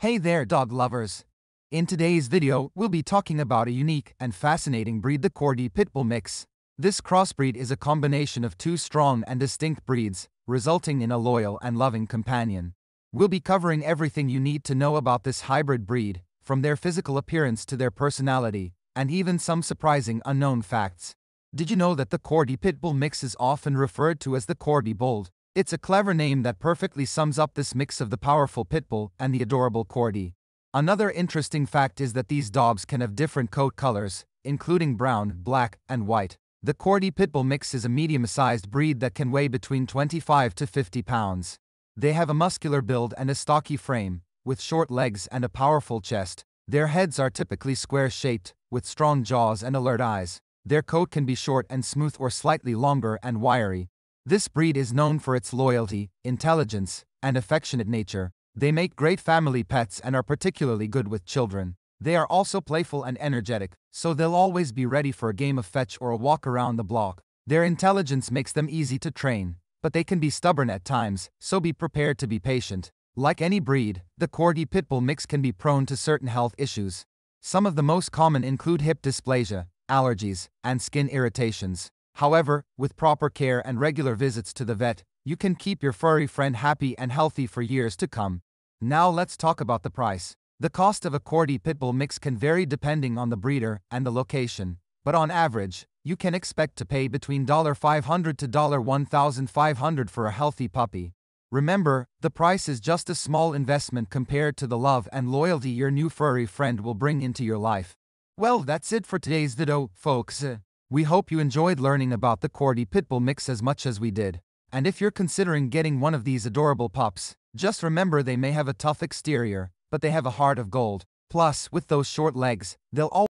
Hey there, dog lovers! In today's video, we'll be talking about a unique and fascinating breed, the Corgi Pitbull mix. This crossbreed is a combination of two strong and distinct breeds, resulting in a loyal and loving companion. We'll be covering everything you need to know about this hybrid breed, from their physical appearance to their personality, and even some surprising unknown facts. Did you know that the Corgi Pitbull mix is often referred to as the Corgi Bull? It's a clever name that perfectly sums up this mix of the powerful Pitbull and the adorable Corgi. Another interesting fact is that these dogs can have different coat colors, including brown, black, and white. The Corgi Pitbull mix is a medium-sized breed that can weigh between 25 to 50 pounds. They have a muscular build and a stocky frame, with short legs and a powerful chest. Their heads are typically square-shaped, with strong jaws and alert eyes. Their coat can be short and smooth or slightly longer and wiry, this breed is known for its loyalty, intelligence, and affectionate nature. They make great family pets and are particularly good with children. They are also playful and energetic, so they'll always be ready for a game of fetch or a walk around the block. Their intelligence makes them easy to train, but they can be stubborn at times, so be prepared to be patient. Like any breed, the Corgi Pitbull mix can be prone to certain health issues. Some of the most common include hip dysplasia, allergies, and skin irritations. However, with proper care and regular visits to the vet, you can keep your furry friend happy and healthy for years to come. Now let's talk about the price. The cost of a Corgi Pitbull mix can vary depending on the breeder and the location, but on average, you can expect to pay between $500 to $1,500 for a healthy puppy. Remember, the price is just a small investment compared to the love and loyalty your new furry friend will bring into your life. Well, that's it for today's video, folks. We hope you enjoyed learning about the Corgi Pitbull mix as much as we did. And if you're considering getting one of these adorable pups, just remember they may have a tough exterior, but they have a heart of gold. Plus, with those short legs, they'll always